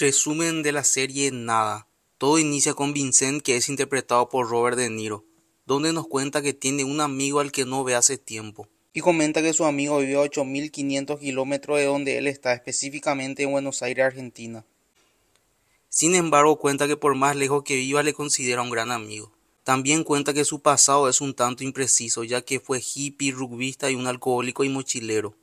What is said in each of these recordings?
Resumen de la serie Nada. Todo inicia con Vincent que es interpretado por Robert De Niro, donde nos cuenta que tiene un amigo al que no ve hace tiempo. Y comenta que su amigo vive a 8.500 kilómetros de donde él está, específicamente en Buenos Aires, Argentina. Sin embargo, cuenta que por más lejos que viva le considera un gran amigo. También cuenta que su pasado es un tanto impreciso, ya que fue hippie, rugbyista y un alcohólico y mochilero,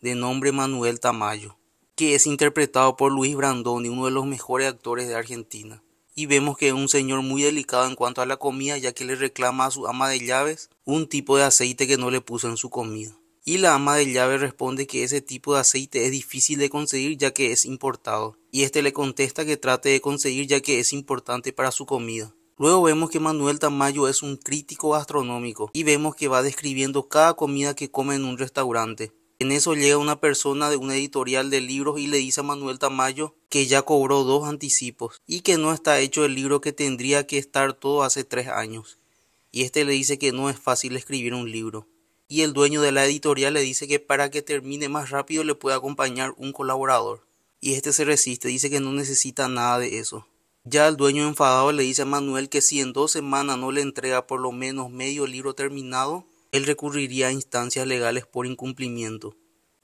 de nombre Manuel Tamayo, que es interpretado por Luis Brandoni, uno de los mejores actores de Argentina. Y vemos que es un señor muy delicado en cuanto a la comida, ya que le reclama a su ama de llaves un tipo de aceite que no le puso en su comida. Y la ama de llaves responde que ese tipo de aceite es difícil de conseguir ya que es importado. Y este le contesta que trate de conseguir ya que es importante para su comida. Luego vemos que Manuel Tamayo es un crítico gastronómico y vemos que va describiendo cada comida que come en un restaurante. En eso llega una persona de una editorial de libros y le dice a Manuel Tamayo que ya cobró dos anticipos y que no está hecho el libro que tendría que estar todo hace tres años. Y este le dice que no es fácil escribir un libro. Y el dueño de la editorial le dice que para que termine más rápido le puede acompañar un colaborador. Y este se resiste, dice que no necesita nada de eso. Ya el dueño enfadado le dice a Manuel que si en dos semanas no le entrega por lo menos medio libro terminado, él recurriría a instancias legales por incumplimiento.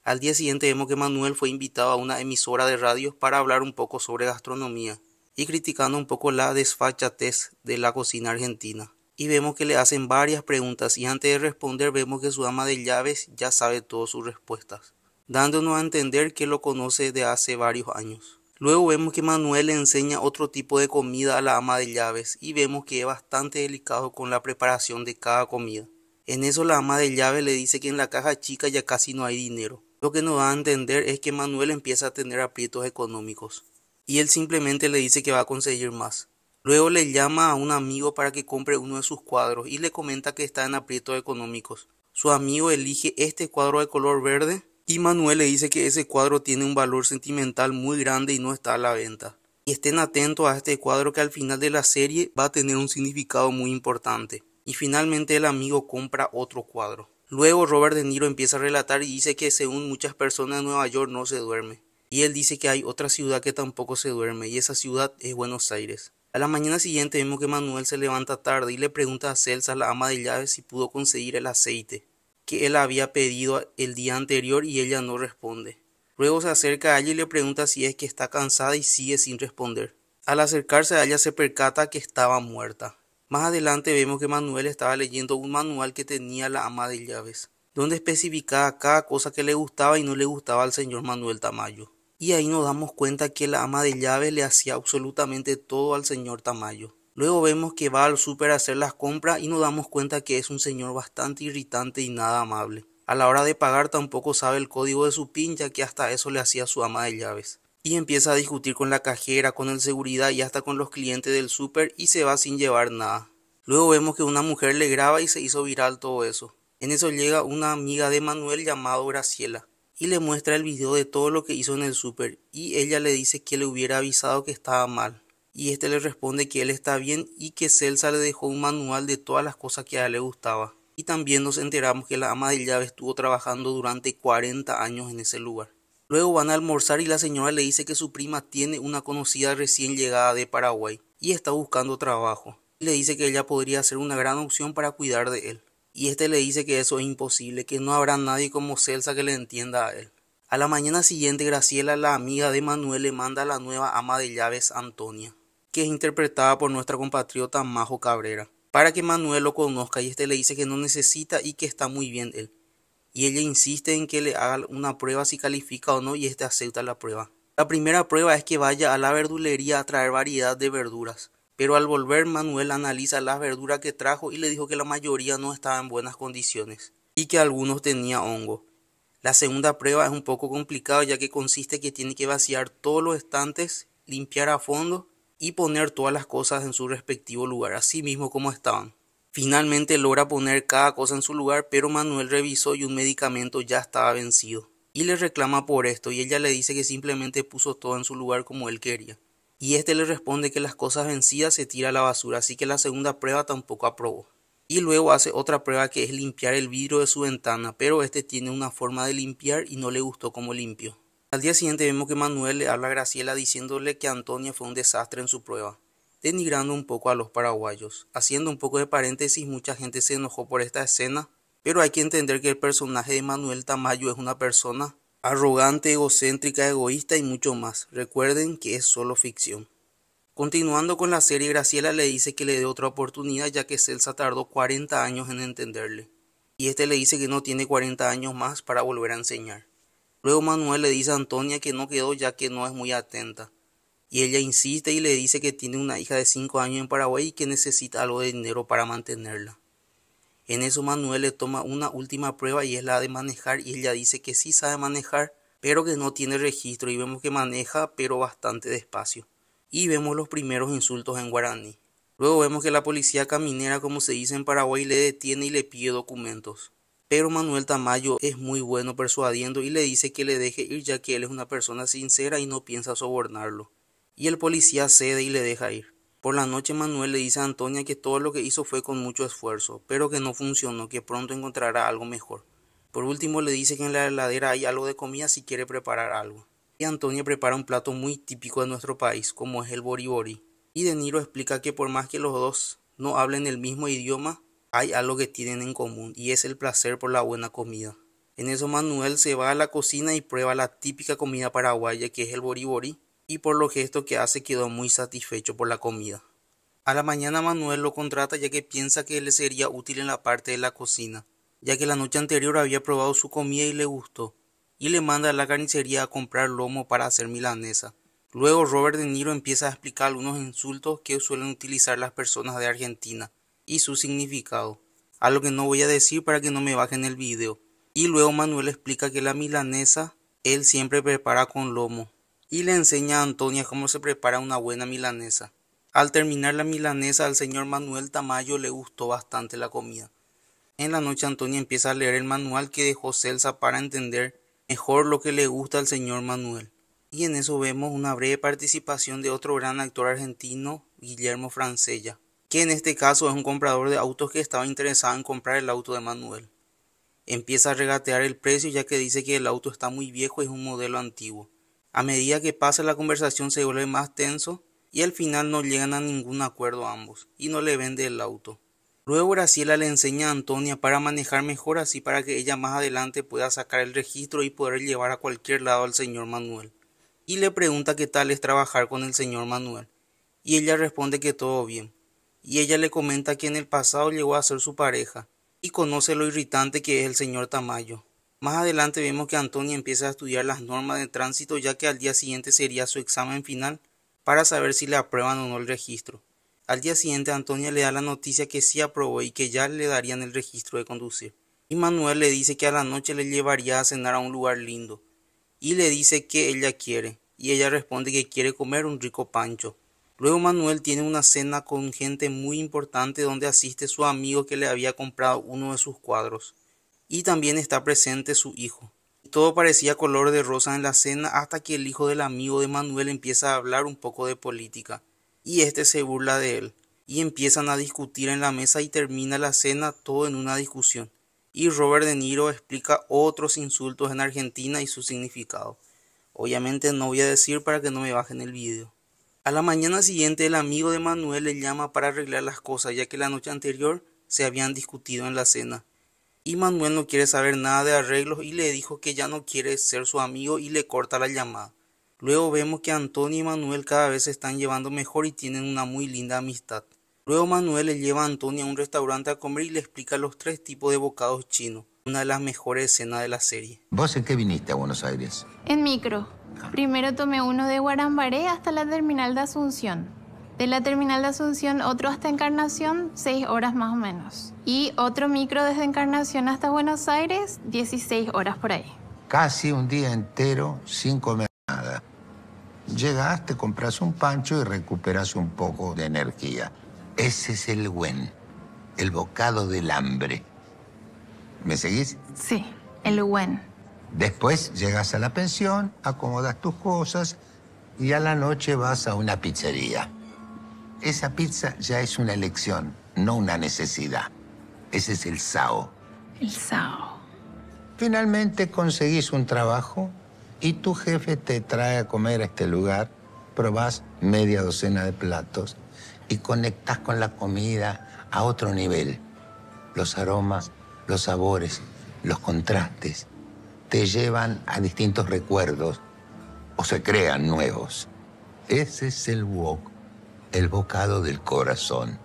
Al día siguiente vemos que Manuel fue invitado a una emisora de radio para hablar un poco sobre gastronomía y criticando un poco la desfachatez de la cocina argentina. Y vemos que le hacen varias preguntas y antes de responder vemos que su ama de llaves ya sabe todas sus respuestas, dándonos a entender que lo conoce de hace varios años. Luego vemos que Manuel le enseña otro tipo de comida a la ama de llaves y vemos que es bastante delicado con la preparación de cada comida. En eso la ama de llaves le dice que en la caja chica ya casi no hay dinero. Lo que nos da a entender es que Manuel empieza a tener aprietos económicos y él simplemente le dice que va a conseguir más. Luego le llama a un amigo para que compre uno de sus cuadros y le comenta que está en aprietos económicos. Su amigo elige este cuadro de color verde y Manuel le dice que ese cuadro tiene un valor sentimental muy grande y no está a la venta. Y estén atentos a este cuadro que al final de la serie va a tener un significado muy importante. Y finalmente el amigo compra otro cuadro. Luego Robert De Niro empieza a relatar y dice que según muchas personas Nueva York no se duerme. Y él dice que hay otra ciudad que tampoco se duerme y esa ciudad es Buenos Aires. A la mañana siguiente vemos que Manuel se levanta tarde y le pregunta a Celsa, la ama de llaves, si pudo conseguir el aceite que él había pedido el día anterior y ella no responde. Luego se acerca a ella y le pregunta si es que está cansada y sigue sin responder. Al acercarse a ella se percata que estaba muerta. Más adelante vemos que Manuel estaba leyendo un manual que tenía la ama de llaves, donde especificaba cada cosa que le gustaba y no le gustaba al señor Manuel Tamayo. Y ahí nos damos cuenta que la ama de llaves le hacía absolutamente todo al señor Tamayo. Luego vemos que va al súper a hacer las compras y nos damos cuenta que es un señor bastante irritante y nada amable. A la hora de pagar tampoco sabe el código de su PIN ya que hasta eso le hacía su ama de llaves. Y empieza a discutir con la cajera, con el seguridad y hasta con los clientes del súper y se va sin llevar nada. Luego vemos que una mujer le graba y se hizo viral todo eso. En eso llega una amiga de Manuel llamada Graciela y le muestra el video de todo lo que hizo en el súper y ella le dice que le hubiera avisado que estaba mal y este le responde que él está bien y que Celsa le dejó un manual de todas las cosas que a él le gustaba. Y también nos enteramos que la ama de llave estuvo trabajando durante 40 años en ese lugar. Luego van a almorzar y la señora le dice que su prima tiene una conocida recién llegada de Paraguay y está buscando trabajo. Le dice que ella podría ser una gran opción para cuidar de él. Y este le dice que eso es imposible, que no habrá nadie como Celsa que le entienda a él. A la mañana siguiente Graciela, la amiga de Manuel, le manda a la nueva ama de llaves Antonia que es interpretada por nuestra compatriota Majo Cabrera, para que Manuel lo conozca y este le dice que no necesita y que está muy bien él. Y ella insiste en que le haga una prueba si califica o no y este acepta la prueba. La primera prueba es que vaya a la verdulería a traer variedad de verduras. Pero al volver Manuel analiza las verduras que trajo y le dijo que la mayoría no estaba en buenas condiciones y que algunos tenía hongo. La segunda prueba es un poco complicada ya que consiste que tiene que vaciar todos los estantes, limpiar a fondo y poner todas las cosas en su respectivo lugar, así mismo como estaban. Finalmente logra poner cada cosa en su lugar, pero Manuel revisó y un medicamento ya estaba vencido. Y le reclama por esto, y ella le dice que simplemente puso todo en su lugar como él quería. Y este le responde que las cosas vencidas se tira a la basura, así que la segunda prueba tampoco aprobó. Y luego hace otra prueba que es limpiar el vidrio de su ventana, pero este tiene una forma de limpiar y no le gustó como limpió. Al día siguiente vemos que Manuel le habla a Graciela diciéndole que Antonia fue un desastre en su prueba, denigrando un poco a los paraguayos. Haciendo un poco de paréntesis, mucha gente se enojó por esta escena, pero hay que entender que el personaje de Manuel Tamayo es una persona arrogante, egocéntrica, egoísta y mucho más. Recuerden que es solo ficción. Continuando con la serie, Graciela le dice que le dé otra oportunidad ya que Celsa tardó 40 años en entenderle. Y este le dice que no tiene 40 años más para volver a enseñar. Luego Manuel le dice a Antonia que no quedó ya que no es muy atenta. Y ella insiste y le dice que tiene una hija de 5 años en Paraguay y que necesita algo de dinero para mantenerla. En eso Manuel le toma una última prueba y es la de manejar y ella dice que sí sabe manejar, pero que no tiene registro y vemos que maneja pero bastante despacio. Y vemos los primeros insultos en guaraní. Luego vemos que la policía caminera, como se dice en Paraguay, le detiene y le pide documentos. Pero Manuel Tamayo es muy bueno persuadiendo y le dice que le deje ir ya que él es una persona sincera y no piensa sobornarlo. Y el policía cede y le deja ir. Por la noche Manuel le dice a Antonia que todo lo que hizo fue con mucho esfuerzo, pero que no funcionó, que pronto encontrará algo mejor. Por último le dice que en la heladera hay algo de comida si quiere preparar algo. Y Antonia prepara un plato muy típico de nuestro país, como es el boribori. Y De Niro explica que por más que los dos no hablen el mismo idioma, hay algo que tienen en común, y es el placer por la buena comida. En eso Manuel se va a la cocina y prueba la típica comida paraguaya que es el boribori, y por los gestos que hace quedó muy satisfecho por la comida. A la mañana Manuel lo contrata ya que piensa que le sería útil en la parte de la cocina, ya que la noche anterior había probado su comida y le gustó, y le manda a la carnicería a comprar lomo para hacer milanesa. Luego Robert De Niro empieza a explicar algunos insultos que suelen utilizar las personas de Argentina y su significado, algo que no voy a decir para que no me bajen el video. Y luego Manuel explica que la milanesa él siempre prepara con lomo, y le enseña a Antonia cómo se prepara una buena milanesa. Al terminar la milanesa al señor Manuel Tamayo le gustó bastante la comida. En la noche Antonia empieza a leer el manual que dejó Celsa para entender mejor lo que le gusta al señor Manuel. Y en eso vemos una breve participación de otro gran actor argentino, Guillermo Francella, que en este caso es un comprador de autos que estaba interesado en comprar el auto de Manuel. Empieza a regatear el precio ya que dice que el auto está muy viejo y es un modelo antiguo. A medida que pasa la conversación se vuelve más tenso y al final no llegan a ningún acuerdo ambos y no le vende el auto. Luego Graciela le enseña a Antonia para manejar mejor así para que ella más adelante pueda sacar el registro y poder llevar a cualquier lado al señor Manuel. Y le pregunta qué tal es trabajar con el señor Manuel. Y ella responde que todo bien. Y ella le comenta que en el pasado llegó a ser su pareja y conoce lo irritante que es el señor Tamayo. Más adelante vemos que Antonia empieza a estudiar las normas de tránsito ya que al día siguiente sería su examen final para saber si le aprueban o no el registro. Al día siguiente Antonia le da la noticia que sí aprobó y que ya le darían el registro de conducir. Y Manuel le dice que a la noche le llevaría a cenar a un lugar lindo. Y le dice que ella quiere. Y ella responde que quiere comer un rico pancho. Luego Manuel tiene una cena con gente muy importante donde asiste su amigo que le había comprado uno de sus cuadros y también está presente su hijo. Todo parecía color de rosa en la cena hasta que el hijo del amigo de Manuel empieza a hablar un poco de política y este se burla de él y empiezan a discutir en la mesa y termina la cena todo en una discusión. Y Robert De Niro explica otros insultos en Argentina y su significado. Obviamente no voy a decir para que no me bajen el vídeo. A la mañana siguiente el amigo de Manuel le llama para arreglar las cosas ya que la noche anterior se habían discutido en la cena y Manuel no quiere saber nada de arreglos y le dijo que ya no quiere ser su amigo y le corta la llamada. Luego vemos que Antonio y Manuel cada vez se están llevando mejor y tienen una muy linda amistad. Luego Manuel le lleva a Antonio a un restaurante a comer y le explica los tres tipos de bocados chinos, una de las mejores escenas de la serie. ¿Vos en qué viniste a Buenos Aires? En micro. Primero tomé uno de Guarambaré hasta la terminal de Asunción. De la terminal de Asunción, otro hasta Encarnación, 6 horas más o menos. Y otro micro desde Encarnación hasta Buenos Aires, 16 horas por ahí. Casi un día entero sin comer nada. Llegas, te compras un pancho y recuperas un poco de energía. Ese es el buen, el bocado del hambre. ¿Me seguís? Sí, el buen. Después llegas a la pensión, acomodas tus cosas y a la noche vas a una pizzería. Esa pizza ya es una elección, no una necesidad. Ese es el SAO. El SAO. Finalmente conseguís un trabajo y tu jefe te trae a comer a este lugar, probás media docena de platos y conectas con la comida a otro nivel. Los aromas, los sabores, los contrastes te llevan a distintos recuerdos o se crean nuevos. Ese es el wok, el bocado del corazón.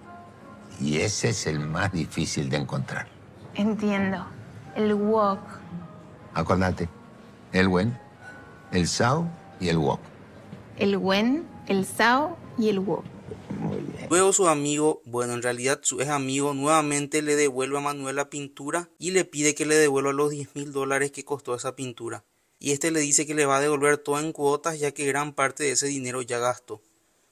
Y ese es el más difícil de encontrar. Entiendo. El wok. Acordate, el wen, el sao y el wok. El wen, el sao y el wok. Luego su amigo, bueno, en realidad su ex amigo, nuevamente le devuelve a Manuel la pintura y le pide que le devuelva los 10 mil dólares que costó esa pintura. Y este le dice que le va a devolver todo en cuotas ya que gran parte de ese dinero ya gastó.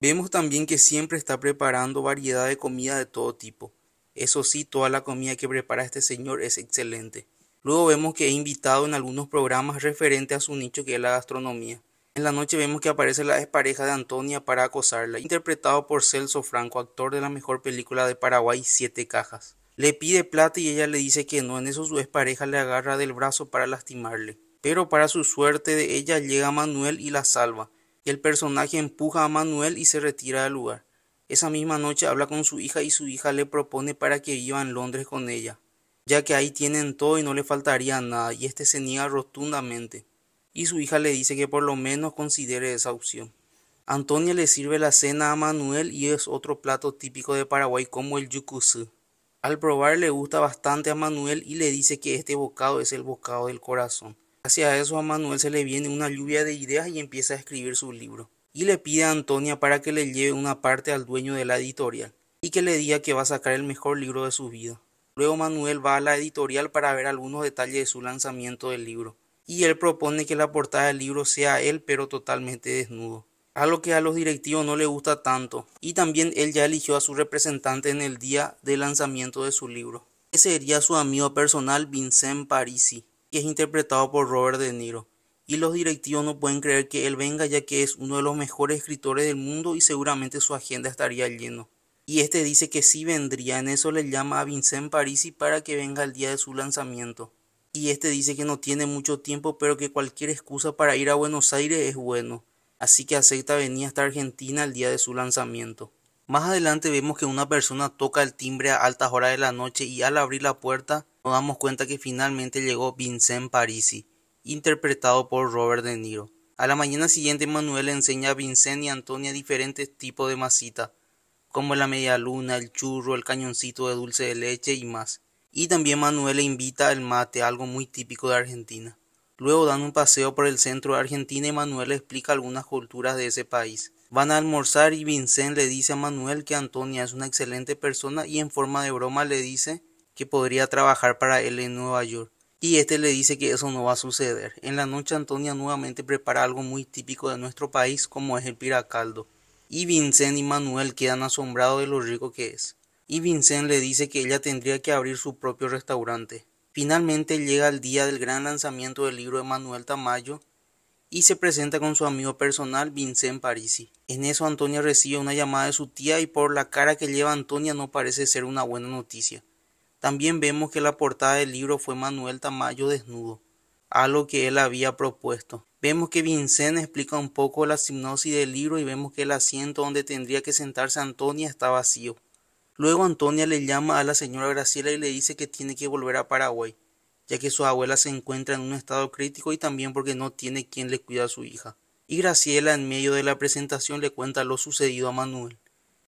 Vemos también que siempre está preparando variedad de comida de todo tipo. Eso sí, toda la comida que prepara este señor es excelente. Luego vemos que he invitado en algunos programas referentes a su nicho que es la gastronomía. En la noche vemos que aparece la pareja de Antonia para acosarla, interpretado por Celso Franco, actor de la mejor película de Paraguay, Siete Cajas. Le pide plata y ella le dice que no, en eso su pareja le agarra del brazo para lastimarle. Pero para su suerte de ella llega Manuel y la salva. El personaje empuja a Manuel y se retira del lugar. Esa misma noche habla con su hija y su hija le propone para que viva en Londres con ella, ya que ahí tienen todo y no le faltaría nada, y este se niega rotundamente y su hija le dice que por lo menos considere esa opción. Antonia le sirve la cena a Manuel y es otro plato típico de Paraguay como el yucusú. Al probar le gusta bastante a Manuel y le dice que este bocado es el bocado del corazón. Hacia eso a Manuel se le viene una lluvia de ideas y empieza a escribir su libro. Y le pide a Antonia para que le lleve una parte al dueño de la editorial y que le diga que va a sacar el mejor libro de su vida. Luego Manuel va a la editorial para ver algunos detalles de su lanzamiento del libro y él propone que la portada del libro sea él pero totalmente desnudo. Algo que a los directivos no le gusta tanto. Y también él ya eligió a su representante en el día de lanzamiento de su libro. Ese sería su amigo personal Vincent Parisi, que es interpretado por Robert De Niro. Y los directivos no pueden creer que él venga ya que es uno de los mejores escritores del mundo y seguramente su agenda estaría lleno. Y este dice que sí vendría, en eso le llama a Vincent Parisi para que venga el día de su lanzamiento y este dice que no tiene mucho tiempo pero que cualquier excusa para ir a Buenos Aires es bueno, así que acepta venir hasta Argentina el día de su lanzamiento. Más adelante vemos que una persona toca el timbre a altas horas de la noche y al abrir la puerta nos damos cuenta que finalmente llegó Vincent Parisi, interpretado por Robert De Niro. A la mañana siguiente Manuel enseña a Vincent y Antonia diferentes tipos de masita, como la media luna, el churro, el cañoncito de dulce de leche y más. Y también Manuel le invita al mate, algo muy típico de Argentina. Luego dan un paseo por el centro de Argentina y Manuel le explica algunas culturas de ese país. Van a almorzar y Vincent le dice a Manuel que Antonia es una excelente persona y en forma de broma le dice que podría trabajar para él en Nueva York. Y este le dice que eso no va a suceder. En la noche Antonia nuevamente prepara algo muy típico de nuestro país como es el piracaldo. Y Vincent y Manuel quedan asombrados de lo rico que es y Vincent le dice que ella tendría que abrir su propio restaurante. Finalmente llega el día del gran lanzamiento del libro de Manuel Tamayo y se presenta con su amigo personal Vincent Parisi. En eso Antonia recibe una llamada de su tía y por la cara que lleva Antonia no parece ser una buena noticia. También vemos que la portada del libro fue Manuel Tamayo desnudo, algo que él había propuesto. Vemos que Vincent explica un poco la hipnosis del libro y vemos que el asiento donde tendría que sentarse Antonia está vacío. Luego Antonia le llama a la señora Graciela y le dice que tiene que volver a Paraguay, ya que su abuela se encuentra en un estado crítico y también porque no tiene quien le cuida a su hija. Y Graciela en medio de la presentación le cuenta lo sucedido a Manuel.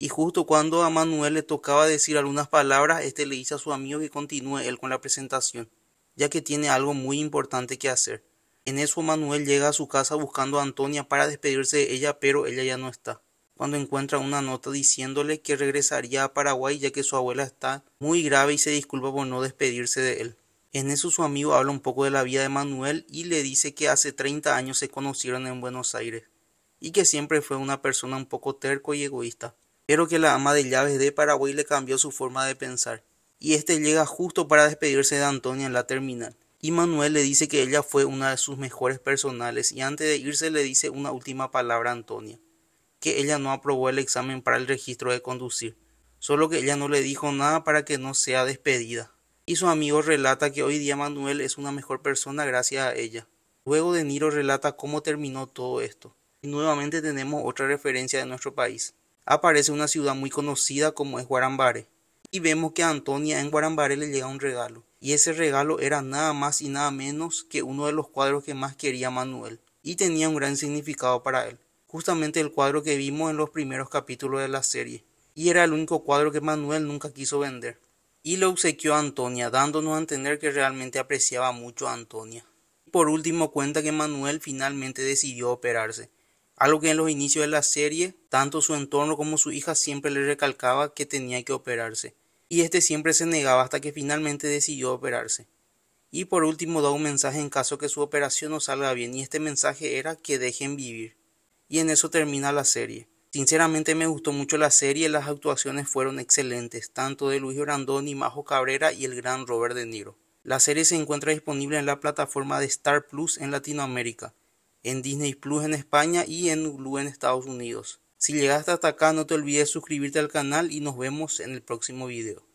Y justo cuando a Manuel le tocaba decir algunas palabras, este le dice a su amigo que continúe él con la presentación, ya que tiene algo muy importante que hacer. En eso Manuel llega a su casa buscando a Antonia para despedirse de ella, pero ella ya no está cuando encuentra una nota diciéndole que regresaría a Paraguay ya que su abuela está muy grave y se disculpa por no despedirse de él. En eso su amigo habla un poco de la vida de Manuel y le dice que hace 30 años se conocieron en Buenos Aires y que siempre fue una persona un poco terco y egoísta, pero que la ama de llaves de Paraguay le cambió su forma de pensar. Y este llega justo para despedirse de Antonia en la terminal. Y Manuel le dice que ella fue una de sus mejores personales y antes de irse le dice una última palabra a Antonia que ella no aprobó el examen para el registro de conducir, solo que ella no le dijo nada para que no sea despedida. Y su amigo relata que hoy día Manuel es una mejor persona gracias a ella. Luego De Niro relata cómo terminó todo esto. Y nuevamente tenemos otra referencia de nuestro país. Aparece una ciudad muy conocida como es Guarambare. Y vemos que a Antonia en Guarambare le llega un regalo. Y ese regalo era nada más y nada menos que uno de los cuadros que más quería Manuel. Y tenía un gran significado para él. Justamente el cuadro que vimos en los primeros capítulos de la serie. Y era el único cuadro que Manuel nunca quiso vender. Y lo obsequió a Antonia, dándonos a entender que realmente apreciaba mucho a Antonia. Por último cuenta que Manuel finalmente decidió operarse algo que en los inicios de la serie, tanto su entorno como su hija siempre le recalcaba que tenía que operarse, y este siempre se negaba hasta que finalmente decidió operarse. Y por último da un mensaje en caso que su operación no salga bien, y este mensaje era que dejen vivir. Y en eso termina la serie. Sinceramente me gustó mucho la serie, las actuaciones fueron excelentes, tanto de Luis Brandoni, Majo Cabrera y el gran Robert De Niro. La serie se encuentra disponible en la plataforma de Star Plus en Latinoamérica en Disney Plus en España y en Hulu en Estados Unidos. Si llegaste hasta acá no te olvides suscribirte al canal y nos vemos en el próximo video.